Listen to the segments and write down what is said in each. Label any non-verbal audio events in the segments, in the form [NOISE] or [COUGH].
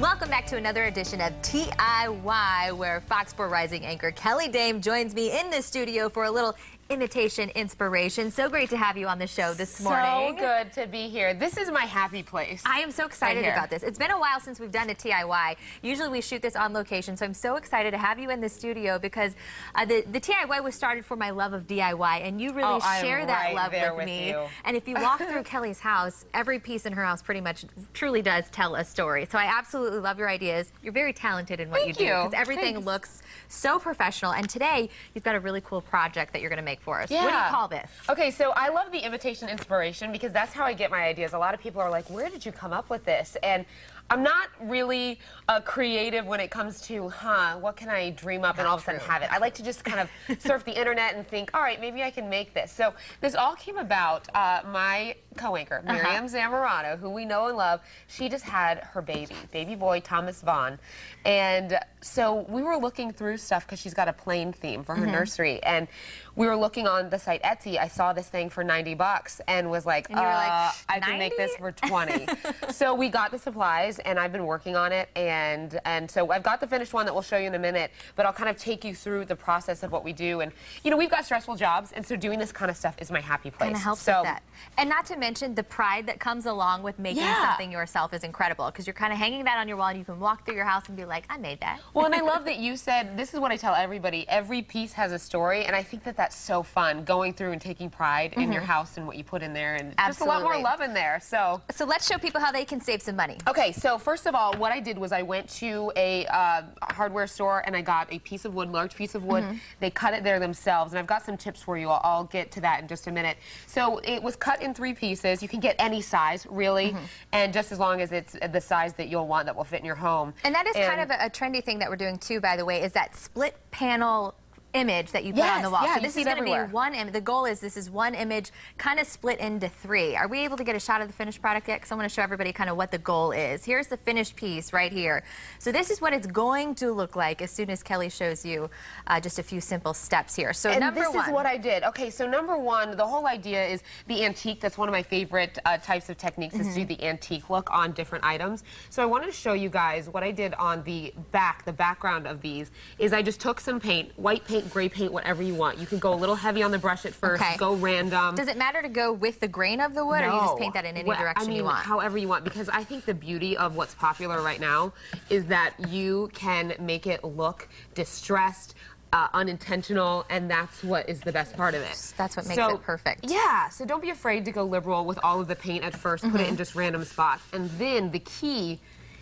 Welcome back to another edition of TIY, where Fox 4 Rising anchor Kelly Dame joins me in the studio for a little imitation inspiration. So great to have you on the show this morning. So good to be here. This is my happy place. I am so excited Right about this. It's been a while since we've done a TIY. Usually we shoot this on location, so I'm so excited to have you in the studio because uh, the, the TIY was started for my love of DIY, and you really Oh, I'm share that right love with, with me. you. And if you walk through [LAUGHS] Kelly's house, every piece in her house pretty much truly does tell a story. So I absolutely love your ideas. You're very talented in what Thank you do because everything Thanks. looks so professional. And today you've got a really cool project that you're going to make for us. What do you Yeah. call this? Okay, so I love the imitation inspiration because that's how I get my ideas. A lot of people are like, where did you come up with this? And I'm not really uh, creative when it comes to, huh, what can I dream up and all of a sudden have it? I like to just kind of [LAUGHS] surf the internet and think, all right, maybe I can make this. So this all came about uh, my co-anchor, Uh-huh. Miriam Zamorano, who we know and love. She just had her baby, baby boy Thomas Vaughn. And so we were looking through stuff because she's got a plane theme for her Mm-hmm. nursery. And we were looking on the site Etsy. I saw this thing for 90 bucks and was like, And were like, uh, I can make this for 20. [LAUGHS] so we got the supplies and I've been working on it. And, and so I've got the finished one that we'll show you in a minute, but I'll kind of take you through the process of what we do. And, you know, we've got stressful jobs. And so doing this kind of stuff is my happy place. Kind of helps so, with that. And not to mention the pride that comes along with making Yeah. something yourself is incredible because you're kind of hanging that on your wall and you can walk through your house and be like, I made that. Well, and I [LAUGHS] love that you said this is what I tell everybody. Every piece has a story, and I think that that's so fun going through and taking pride in your house and what you put in there, and just a lot more Mm-hmm. Love in there. So. So let's show people how they can save some money. Okay, so first of all, what I did was I went to a uh, hardware store and I got a piece of wood, large piece of wood. Mm-hmm. They cut it there themselves, and I've got some tips for you. I'll, I'll get to that in just a minute. So it was cut in three pieces. You can get any size, really, Mm-hmm. and just as long as it's the size that you'll want that will fit in your home. And that is kind of a, a trendy thing that we're doing too, by the way, is that split panel image that you put on the wall. yeah, so this is going to be one image. The goal is this is one image kind of split into three. Are we able to get a shot of the finished product yet? Because I want to show everybody kind of what the goal is. Here's the finished piece right here. So this is what it's going to look like as soon as Kelly shows you uh, just a few simple steps here. So and number this one. is what I did. Okay, so number one, the whole idea is the antique. That's one of my favorite uh, types of techniques is to do Mm-hmm. the antique look on different items. So I wanted to show you guys what I did on the back, the background of these, is I just took some paint, white paint, gray paint, whatever you want. You can go a little heavy on the brush at first, Okay. go random. Does it matter to go with the grain of the wood, or you just paint that in any Well, direction I mean, you want? however you want, because I think the beauty of what's popular right now is that you can make it look distressed, uh, unintentional, and that's what is the best part of it. That's what makes So, it perfect. Yeah, so don't be afraid to go liberal with all of the paint at 1st put it Mm-hmm. in just random spots. And then the key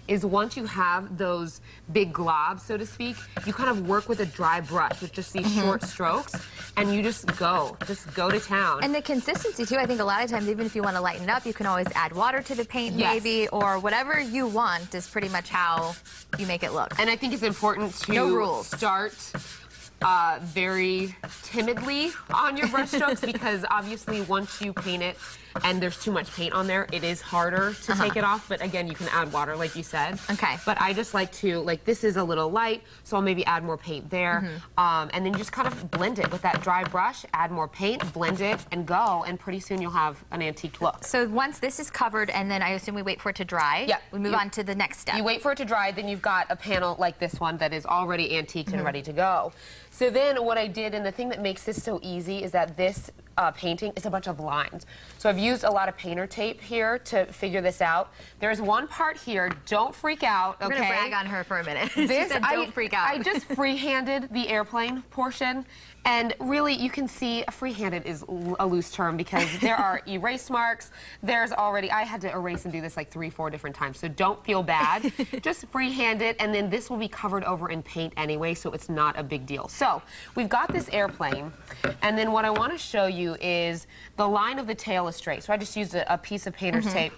is once you have those big globs, so to speak, you kind of work with a dry brush with just these Mm-hmm. short strokes, and you just go, just go to town. And the consistency too, I think a lot of times, even if you want to lighten it up, you can always add water to the paint Yes. maybe, or whatever you want is pretty much how you make it look. And I think it's important to No rules. start uh, very timidly on your brushstrokes [LAUGHS] because obviously once you paint it and there's too much paint on there, it is harder to take it off. But again, you can add water like you said. Okay. But I just like to, like this is a little light, so I'll maybe add more paint there. Mm-hmm. Um, and then you just kind of blend it with that dry brush, add more paint, blend it, and go. And pretty soon you'll have an antique look. So once this is covered, and then I assume we wait for it to dry. Yeah. We move You- on to the next step. You wait for it to dry, then you've got a panel like this one that is already antiqued Mm-hmm. and ready to go. So then what I did, and the thing that makes this so easy is that this uh, painting is a bunch of lines. So I've used a lot of painter tape here to figure this out. There's one part here, don't freak out, We're okay? gonna brag on her for a minute. [LAUGHS] she This, said, "Don't freak out." I just [LAUGHS] free-handed the airplane portion, and really, you can see free-handed is a loose term because [LAUGHS] there are erase marks. There's already I had to erase and do this like three, four different times. So don't feel bad. [LAUGHS] just free-hand it, and then this will be covered over in paint anyway, so it's not a big deal. So we've got this airplane, and then what I want to show you is the line of the tail is straight. So I just used a, a piece of painter's Mm-hmm. tape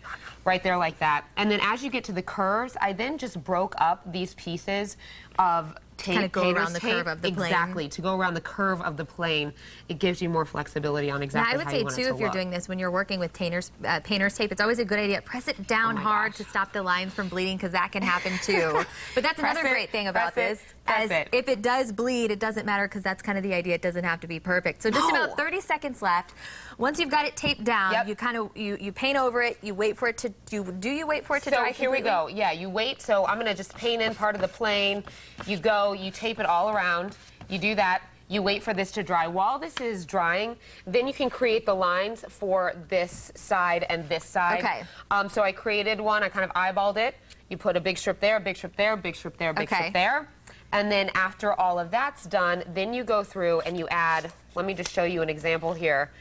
right there like that. And then as you get to the curves, I then just broke up these pieces of tape. Kinda go around the tape. curve of the plane. Exactly. To go around the curve of the plane, it gives you more flexibility on Now, exactly I would say too, if you're doing this when you're working with painter's uh, painter's tape, it's always a good idea. Press it down Oh hard gosh. to stop the lines from bleeding because that can happen [LAUGHS] too. but that's another it, great thing about this. it, it. if it does bleed, it doesn't matter because that's kind of the idea. It doesn't have to be perfect. So just No. about 30 seconds left. Once you've got it taped down, Yep. you kind of you, you paint over it. You wait for it to do. Do you wait for it to so dry? here we go. Yeah, you wait. So I'm gonna just paint in part of the plane. You go, you tape it all around. You do that. You wait for this to dry. While this is drying, then you can create the lines for this side and this side. Okay. Um, so I created one. I kind of eyeballed it. You put a big strip there, a big strip there, a big strip there, a big Okay. strip there. And then after all of that's done, then you go through and you add, let me just show you an example here.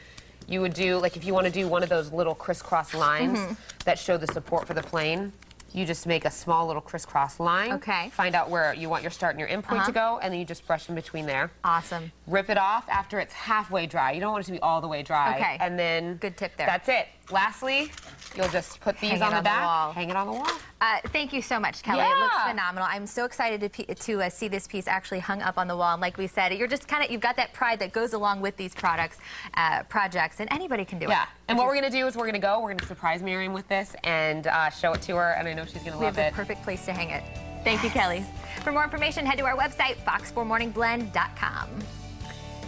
You would do, like if you want to do one of those little crisscross lines Mm-hmm. that show the support for the plane, you just make a small little crisscross line. Okay. Find out where you want your start and your end point to Uh-huh. go, and then you just brush in between there. Awesome. Rip it off after it's halfway dry. You don't want it to be all the way dry. Okay. And then Good tip there. That's it. Lastly, you'll just put these it on the the back, wall. hang it on the wall. Uh, thank you so much, Kelly. It looks phenomenal. I'm so excited to, to uh, see this piece actually hung up on the wall. And like we said, you're just kind of you've got that pride that goes along with these products, uh, projects, and anybody can do it. Yeah. And what we're going to do is we're going to go, we're going to surprise Miriam with this and uh, show it to her, and I know she's going to love it. we have the perfect place to hang it. Thank you, Kelly. For more information, head to our website, fox4morningblend.com.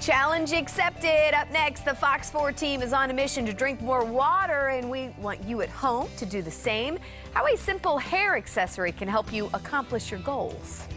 Challenge accepted. Up next, the Fox 4 team is on a mission to drink more water, and we want you at home to do the same. How a simple hair accessory can help you accomplish your goals.